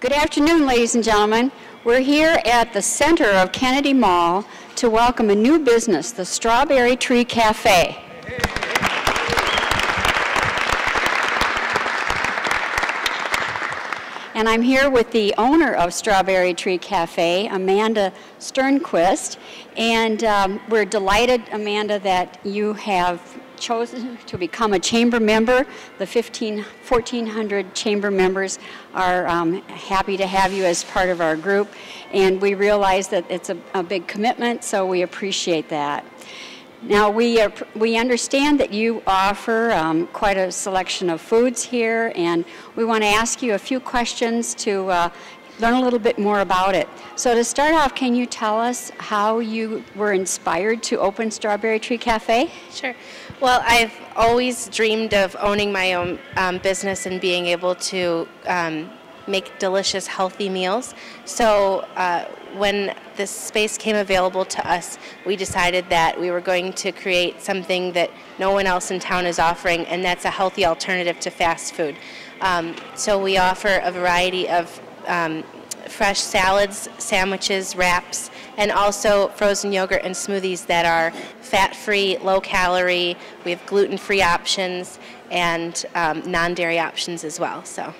Good afternoon, ladies and gentlemen. We're here at the center of Kennedy Mall to welcome a new business, the Strawberry Tree Cafe. And I'm here with the owner of Strawberry Tree Cafe, Amanda Sternquist. And um, we're delighted, Amanda, that you have chosen to become a chamber member. The 15, 1,400 chamber members are um, happy to have you as part of our group. And we realize that it's a, a big commitment, so we appreciate that. Now, we, are, we understand that you offer um, quite a selection of foods here, and we want to ask you a few questions to uh, learn a little bit more about it. So to start off, can you tell us how you were inspired to open Strawberry Tree Cafe? Sure. Well, I've always dreamed of owning my own um, business and being able to um, make delicious, healthy meals. So uh, when this space came available to us, we decided that we were going to create something that no one else in town is offering, and that's a healthy alternative to fast food. Um, so we offer a variety of um, fresh salads, sandwiches, wraps, and also frozen yogurt and smoothies that are fat-free, low-calorie. We have gluten-free options and um, non-dairy options as well. So.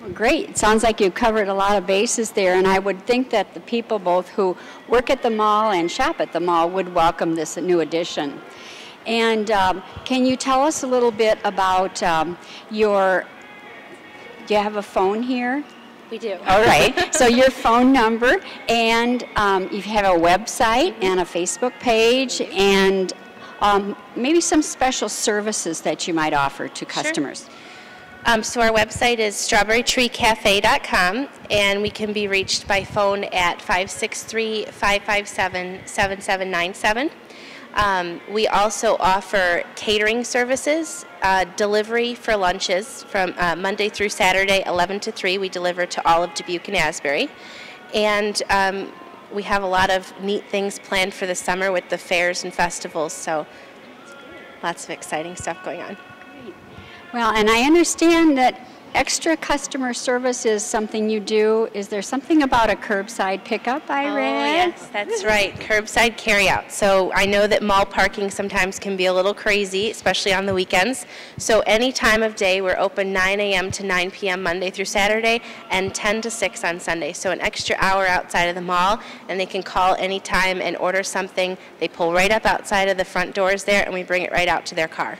Well, great. It sounds like you've covered a lot of bases there, and I would think that the people both who work at the mall and shop at the mall would welcome this new addition. And um, can you tell us a little bit about um, your, do you have a phone here? We do. All right. so your phone number, and um, you have a website and a Facebook page, and um, maybe some special services that you might offer to customers. Sure. Um, so our website is strawberrytreecafe.com, and we can be reached by phone at 563-557-7797. Um, we also offer catering services, uh, delivery for lunches from uh, Monday through Saturday, 11 to 3. We deliver to all of Dubuque and Asbury. And um, we have a lot of neat things planned for the summer with the fairs and festivals, so lots of exciting stuff going on. Great. Well, and I understand that extra customer service is something you do. Is there something about a curbside pickup I oh, read? yes, that's right. Curbside carryout. So I know that mall parking sometimes can be a little crazy, especially on the weekends. So any time of day, we're open 9 a.m. to 9 p.m. Monday through Saturday and 10 to 6 on Sunday. So an extra hour outside of the mall, and they can call anytime and order something. They pull right up outside of the front doors there, and we bring it right out to their car.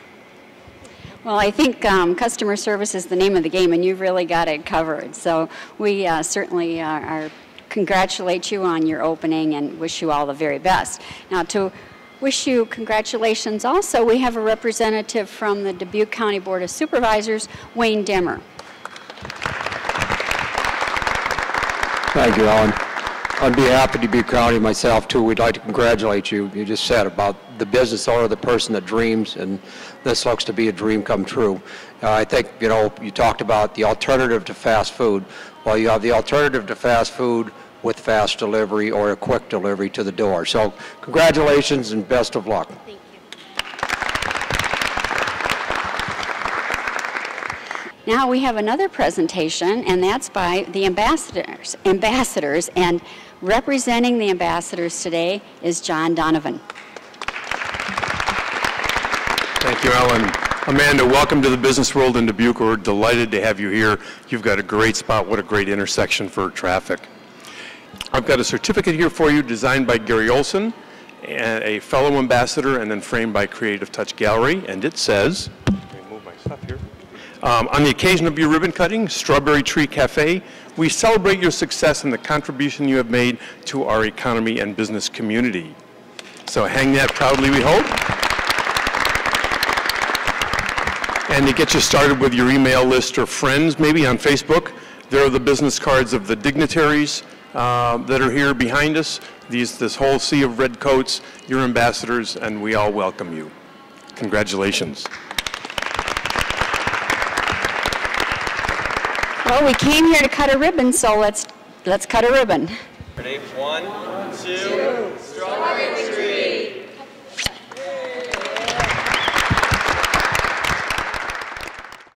Well, I think um, customer service is the name of the game, and you've really got it covered. So we uh, certainly are, are congratulate you on your opening and wish you all the very best. Now, to wish you congratulations also, we have a representative from the Dubuque County Board of Supervisors, Wayne Demmer. Thank you, Ellen. On behalf of Dubuque County, myself too, we'd like to congratulate you. You just said about the business owner, the person that dreams, and this looks to be a dream come true. Uh, I think, you know, you talked about the alternative to fast food. Well, you have the alternative to fast food with fast delivery or a quick delivery to the door. So congratulations and best of luck. Thank you. Now we have another presentation, and that's by the ambassadors. Ambassadors, and representing the ambassadors today is John Donovan. Thank you, Ellen. Amanda, welcome to the business world in Dubuque. We're delighted to have you here. You've got a great spot. What a great intersection for traffic. I've got a certificate here for you designed by Gary Olson, a fellow ambassador, and then framed by Creative Touch Gallery. And it says, move my stuff here. Um, on the occasion of your ribbon cutting, Strawberry Tree Cafe, we celebrate your success and the contribution you have made to our economy and business community. So hang that proudly, we hope. And to get you started with your email list or friends, maybe on Facebook, there are the business cards of the dignitaries uh, that are here behind us. These, this whole sea of red coats, your ambassadors, and we all welcome you. Congratulations. Well, we came here to cut a ribbon, so let's let's cut a ribbon. Ready? One, two, strawberry.